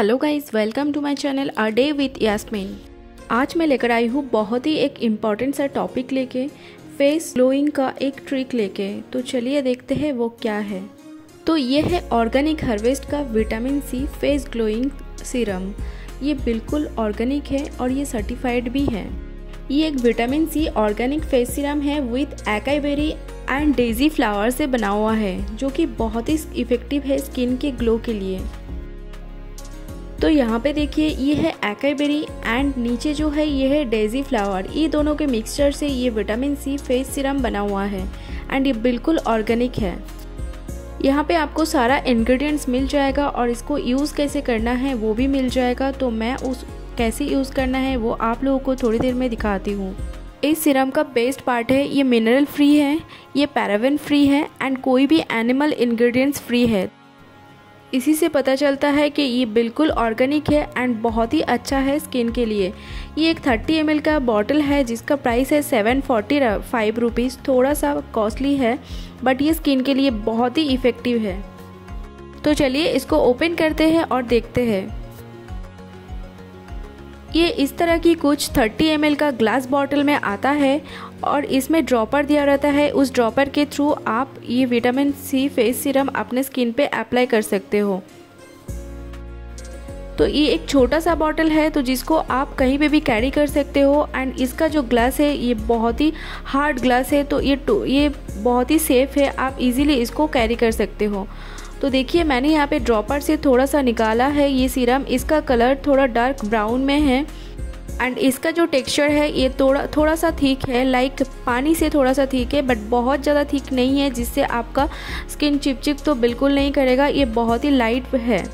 Hello guys welcome to my channel a day with Yasmin आज मैं लेकर आई हूँ बहुत ही एक इंपॉर्टेंट सा टॉपिक लेके फेस ग्लोइंग का एक ट्रिक लेके। तो चलिए देखते हैं वो क्या है। तो ये है ऑर्गेनिक हार्वेस्ट का vitamin C face glowing serum ये बिल्कुल ऑर्गेनिक है और ये सर्टिफाइड भी है। ये एक vitamin C organic face serum है with acai berry and daisy flower से बना हुआ है, जो कि बहुत ही इफ़ेक्टिव है स्किन के ग्लो के लिए। तो यहाँ पे देखिए, ये है एकाईबेरी एंड नीचे जो है, ये है डेजी फ्लावर ये दोनों के मिक्सचर से ये विटामिन सी फेस सीरम बना हुआ है एंड ये बिल्कुल ऑर्गेनिक है। यहाँ पे आपको सारा इंग्रेडिएंट्स मिल जाएगा और इसको यूज़ कैसे करना है, वो भी मिल जाएगा। तो मैं उस कैसे यूज़ करना है, वो आप लोगों को थोड़ी देर में दिखाती हूँ। इस सिरम का बेस्ट पार्ट है, ये मिनरल फ्री है, ये पैराविन फ्री है एंड कोई भी एनिमल इंग्रेडिएंट्स फ्री है। इसी से पता चलता है कि ये बिल्कुल ऑर्गेनिक है एंड बहुत ही अच्छा है स्किन के लिए। ये एक 30 एम का बॉटल है, जिसका प्राइस है सेवन फोर्टी फाइव रुपीज़। थोड़ा सा कॉस्टली है, बट ये स्किन के लिए बहुत ही इफ़ेक्टिव है। तो चलिए इसको ओपन करते हैं और देखते हैं। ये इस तरह की कुछ 30 एम का ग्लास बॉटल में आता है और इसमें ड्रॉपर दिया रहता है। उस ड्रॉपर के थ्रू आप ये विटामिन सी फेस सीरम अपने स्किन पे अप्लाई कर सकते हो। तो ये एक छोटा सा बॉटल है तो जिसको आप कहीं पे भी कैरी कर सकते हो। एंड इसका जो ग्लास है, ये बहुत ही हार्ड ग्लास है तो ये ये बहुत ही सेफ़ है। आप इजीली इसको कैरी कर सकते हो। तो देखिए, मैंने यहाँ पे ड्रॉपर से थोड़ा सा निकाला है ये सीरम इसका कलर थोड़ा डार्क ब्राउन में है। एंड इसका जो टेक्सचर है, ये थोड़ा थोड़ा सा ठीक है लाइक पानी से थोड़ा सा ठीक है बट बहुत ज़्यादा ठीक नहीं है, जिससे आपका स्किन चिपचिप तो बिल्कुल नहीं करेगा, ये बहुत ही लाइट है।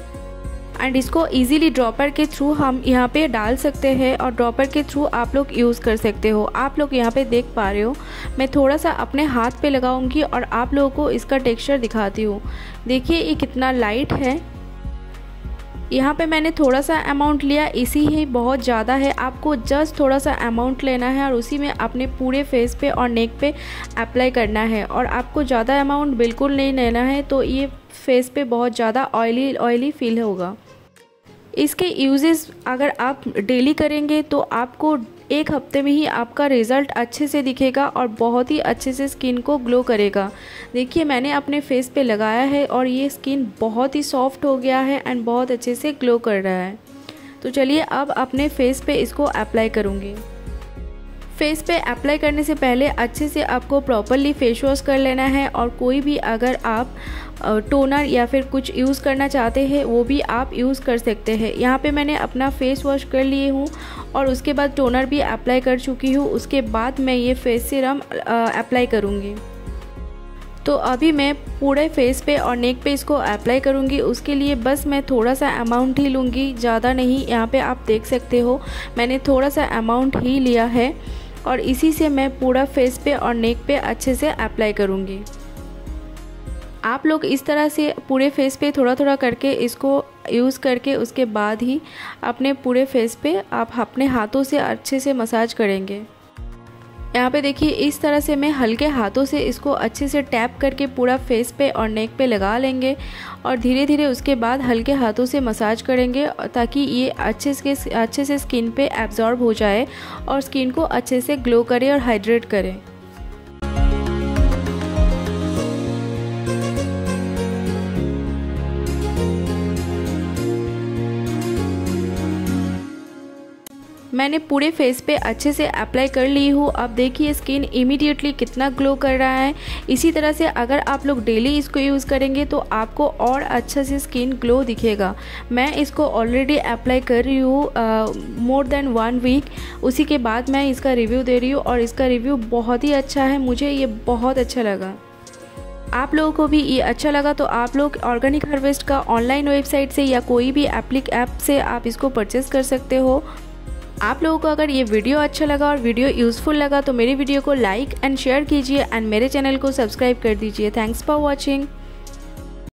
एंड इसको इजीली ड्रॉपर के थ्रू हम यहाँ पे डाल सकते हैं और ड्रॉपर के थ्रू आप लोग यूज़ कर सकते हो। आप लोग यहाँ पे देख पा रहे हो, मैं थोड़ा सा अपने हाथ पे लगाऊँगी और आप लोगों को इसका टेक्सचर दिखाती हूँ। देखिए, ये कितना लाइट है। यहाँ पे मैंने थोड़ा सा अमाउंट लिया, इसी ही बहुत ज़्यादा है। आपको जस्ट थोड़ा सा अमाउंट लेना है और उसी में अपने पूरे फेस पे और नेक पे अप्लाई करना है। और आपको ज़्यादा अमाउंट बिल्कुल नहीं लेना है तो ये फेस पे बहुत ज़्यादा ऑयली ऑयली फील होगा। इसके यूजेस अगर आप डेली करेंगे तो आपको एक हफ़्ते में ही आपका रिज़ल्ट अच्छे से दिखेगा और बहुत ही अच्छे से स्किन को ग्लो करेगा। देखिए, मैंने अपने फेस पे लगाया है और ये स्किन बहुत ही सॉफ्ट हो गया है एंड बहुत अच्छे से ग्लो कर रहा है। तो चलिए, अब अपने फेस पे इसको अप्लाई करूँगी। फेस पे अप्लाई करने से पहले अच्छे से आपको प्रॉपरली फेस वॉश कर लेना है और कोई भी अगर आप टोनर या फिर कुछ यूज़ करना चाहते हैं, वो भी आप यूज़ कर सकते हैं। यहाँ पे मैंने अपना फेस वॉश कर लिए हूँ और उसके बाद टोनर भी अप्लाई कर चुकी हूँ। उसके बाद मैं ये फेस सीरम अप्लाई करूँगी। तो अभी मैं पूरे फेस पे और नेक पे इसको अप्लाई करूँगी। उसके लिए बस मैं थोड़ा सा अमाउंट ही लूँगी, ज़्यादा नहीं। यहाँ पे आप देख सकते हो, मैंने थोड़ा सा अमाउंट ही लिया है। और इसी से मैं पूरा फेस पे और नेक पे अच्छे से अप्लाई करूँगी। आप लोग इस तरह से पूरे फेस पे थोड़ा थोड़ा करके इसको यूज़ करके उसके बाद ही अपने पूरे फेस पे आप अपने हाथों से अच्छे से मसाज करेंगे। यहाँ पे देखिए, इस तरह से मैं हल्के हाथों से इसको अच्छे से टैप करके पूरा फेस पे और नेक पे लगा लेंगे और धीरे धीरे उसके बाद हल्के हाथों से मसाज करेंगे ताकि ये अच्छे से अच्छे से स्किन पे एब्जॉर्ब हो जाए और स्किन को अच्छे से ग्लो करे और हाइड्रेट करे। मैंने पूरे फेस पे अच्छे से अप्लाई कर ली हूँ। अब देखिए, स्किन इमीडिएटली कितना ग्लो कर रहा है। इसी तरह से अगर आप लोग डेली इसको यूज़ करेंगे तो आपको और अच्छा से स्किन ग्लो दिखेगा। मैं इसको ऑलरेडी अप्लाई कर रही हूँ मोर देन वन वीक उसी के बाद मैं इसका रिव्यू दे रही हूँ और इसका रिव्यू बहुत ही अच्छा है। मुझे ये बहुत अच्छा लगा। आप लोगों को भी ये अच्छा लगा तो आप लोग ऑर्गेनिक हार्वेस्ट का ऑनलाइन वेबसाइट से या कोई भी एप्लिक ऐप से आप इसको परचेस कर सकते हो। आप लोगों को अगर ये वीडियो अच्छा लगा और वीडियो यूज़फुल लगा तो मेरी वीडियो को लाइक एंड शेयर कीजिए एंड मेरे चैनल को सब्सक्राइब कर दीजिए. Thanks for watching